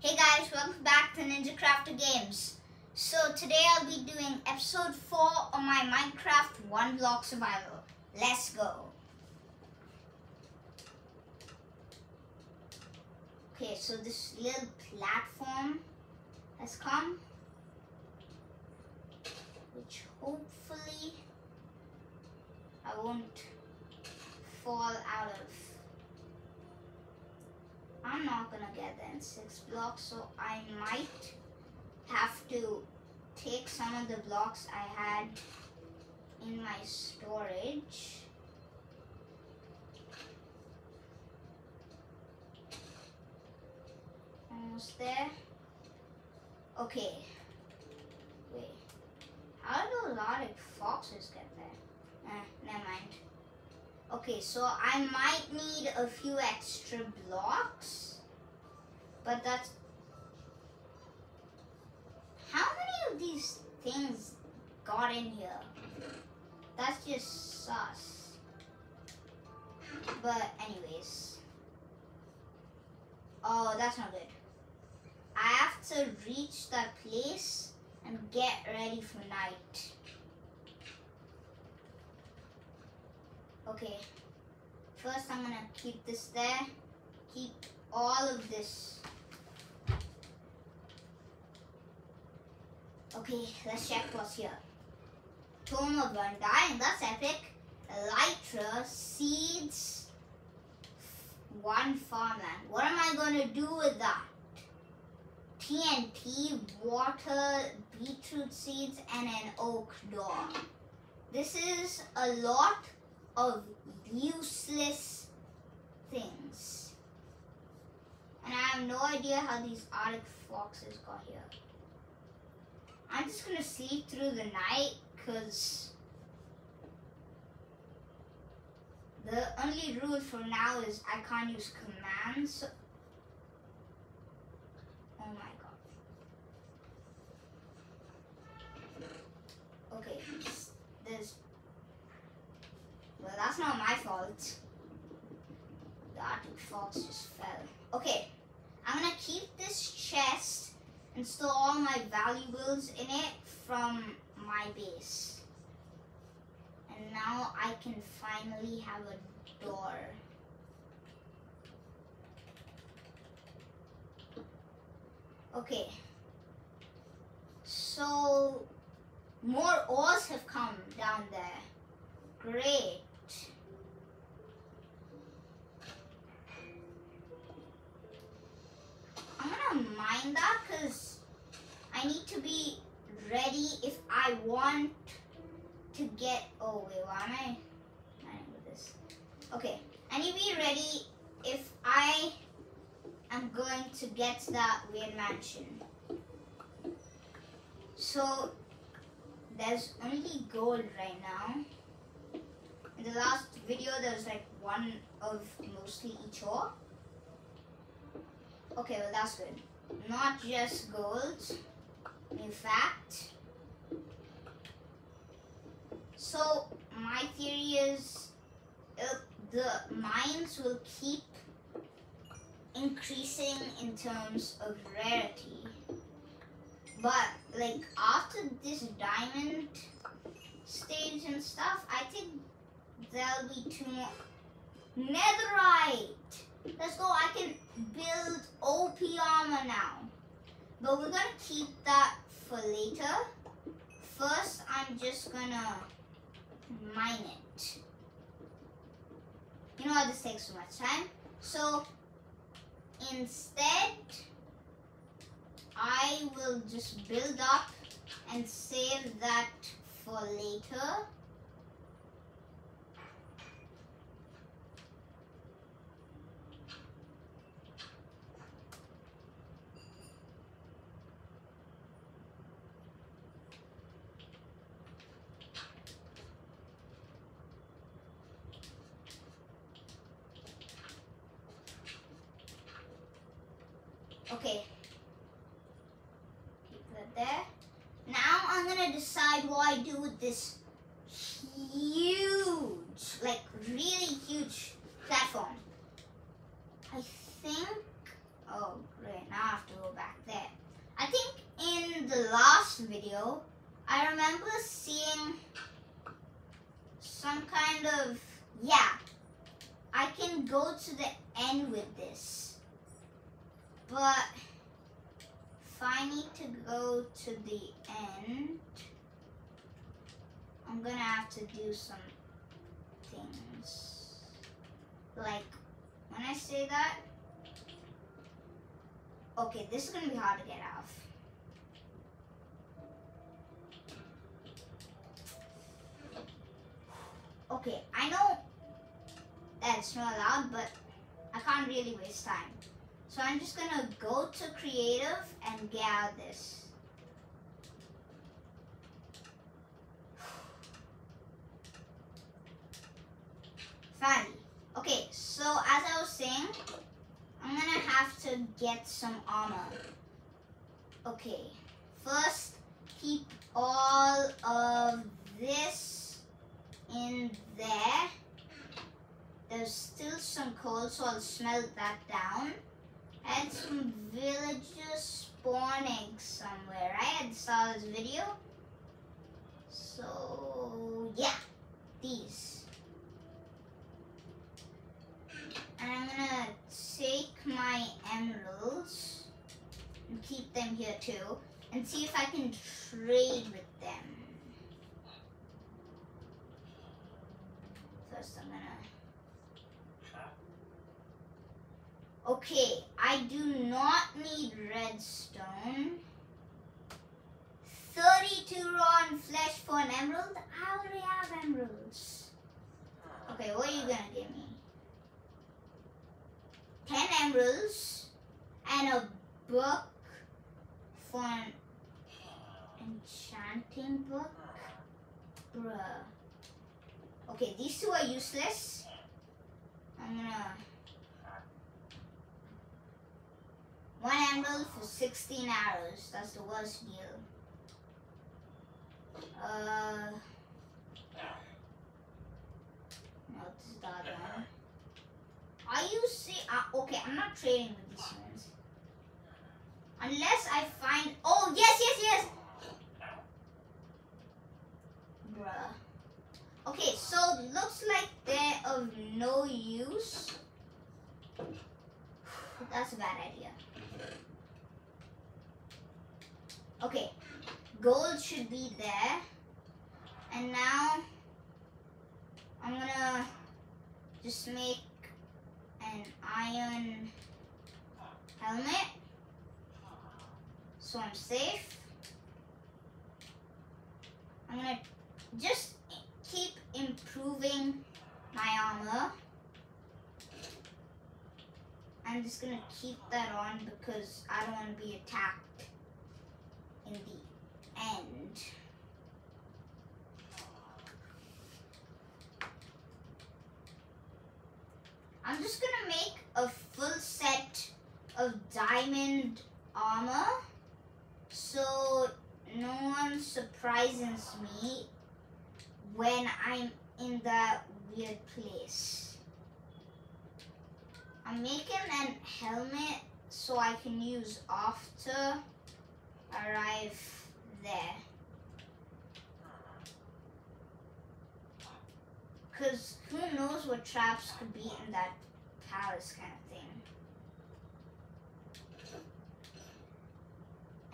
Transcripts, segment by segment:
Hey guys, welcome back to Ninja Crafter GameZ. So today I'll be doing episode 4 of my Minecraft one block survival. Let's go. Okay, so this little platform has come, which hopefully I won't fall out of. I'm not gonna get there in six blocks, so I might have to take some of the blocks I had in my storage. Almost there. Okay. Wait. How do a lot of foxes get there? Eh, never mind. Okay, so I might need a few extra blocks. But that's... How many of these things got in here? That's just sus. But anyways. Oh, that's not good. I have to reach that place and get ready for night. Okay. First, I'm gonna keep this there. Keep all of this. Okay, let's check what's here. Totem of Undying, that's epic. Elytra, seeds, one farmland. What am I gonna do with that? TNT, water, beetroot seeds, and an oak door. This is a lot of useless things. And I have no idea how these Arctic foxes got here. I'm just gonna sleep through the night because the only rule for now is I can't use commands. Oh my god. Okay, there's well, that's not my fault. The Arctic fox just fell. Okay, I'm gonna keep this chest and store all my valuables in it from my base. And now I can finally have a door. Okay. So, more ores have come down there. Great. Need to be ready if I want to get, oh wait, why am I with this? Okay, I need to be ready if I am going to get that weird mansion. So, there's only gold right now. In the last video, there was like one of mostly each ore. Okay, well that's good. Not just gold, in fact. So uh, the mines will keep increasing in terms of rarity. But like after this diamond stage and stuff, I think there'll be two more. Netherite! Let's go, I can build OP armor now. But we're gonna keep that for later. First, I'm just gonna mine it. You know this takes so much time? So, instead, I will just build up and save that for later. Okay. Keep that there. Now I'm gonna decide what I do with this huge, like really huge platform. I think, oh great, now I have to go back there. I think in the last video, I remember seeing some kind of, yeah, I can go to the end with this. But if I need to go to the end, I'm gonna have to do some things. Like, when I say that, okay, this is gonna be hard to get off. Okay, I know that it's not allowed, but I can't really waste time. So I'm just gonna go to creative and get this. Finally. Okay, so as I was saying, I'm gonna have to get some armor. Okay, first keep all of this in there. There's still some coal, so I'll smelt that down. Add some villagers spawning somewhere, I had saw this video. So, yeah, these. And I'm gonna take my emeralds and keep them here too and see if I can trade with them. First I'm gonna Okay, I do not need redstone. 32 rotten flesh for an emerald? I already have emeralds. Okay, what are you gonna give me? 10 emeralds and a book for an enchanting book? Bruh. Okay, these two are useless. I'm gonna One emerald for 16 arrows. That's the worst deal. Uh, is the one. Are you see? Uh, okay, I'm not trading with these ones. Unless I find. Oh yes, yes, yes. Bruh. Okay, so looks like they're of no use. That's a bad idea. Okay, gold should be there. And now I'm gonna just make an iron helmet so I'm safe. I'm gonna just keep improving my armor. I'm just gonna keep that on because I don't want to be attacked in the end. I'm just gonna make a full set of diamond armor so no one surprises me when I'm in that weird place. I'm making an helmet so I can use after arrive there. Because who knows what traps could be in that palace kind of thing.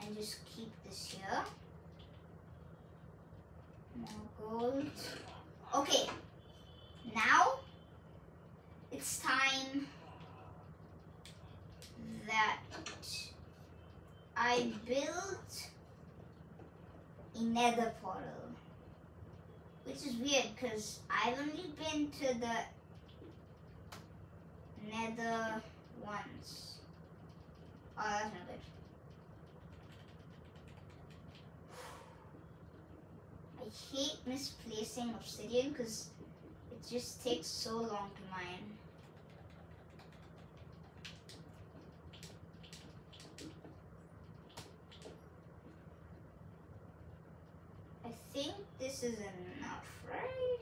And just keep this here. More gold. Okay, now it's time that I built a nether portal. Which is weird because I've only been to the nether once. Oh, that's not good. I hate misplacing obsidian because it just takes so long to mine. I think this enough, right?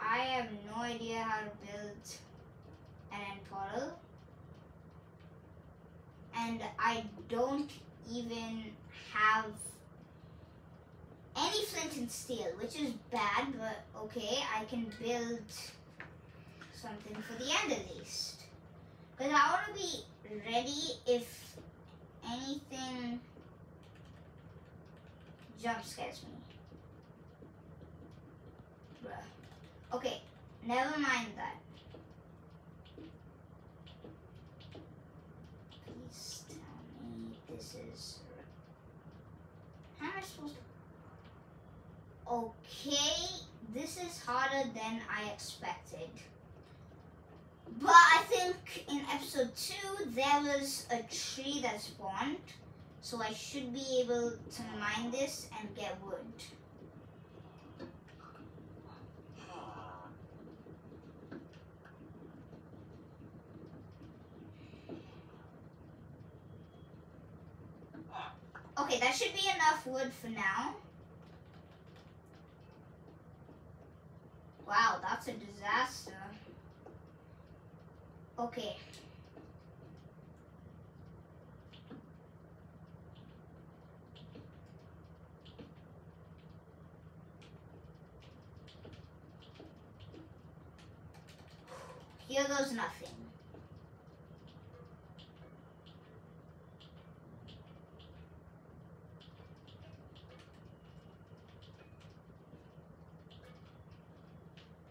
I have no idea how to build an end portal. And I don't even have any flint and steel, which is bad, but okay, I can build something for the end at least. Because I want to be ready if anything jump scares me. Bruh. Okay, never mind that. Please tell me this is. How am I supposed to? Okay, this is harder than I expected. But I think in episode 2 there was a tree that spawned. So I should be able to mine this and get wood. Okay, that should be enough wood for now. Wow, that's a disaster. Okay. Here goes nothing.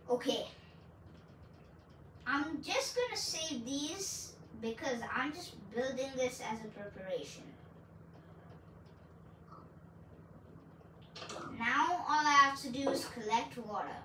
Okay. I'm just gonna save these because I'm just building this as a preparation. Now all I have to do is collect water.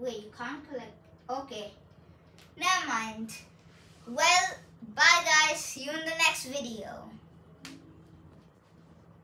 Wait, you can't collect. Okay. Never mind. Well, bye guys. See you in the next video.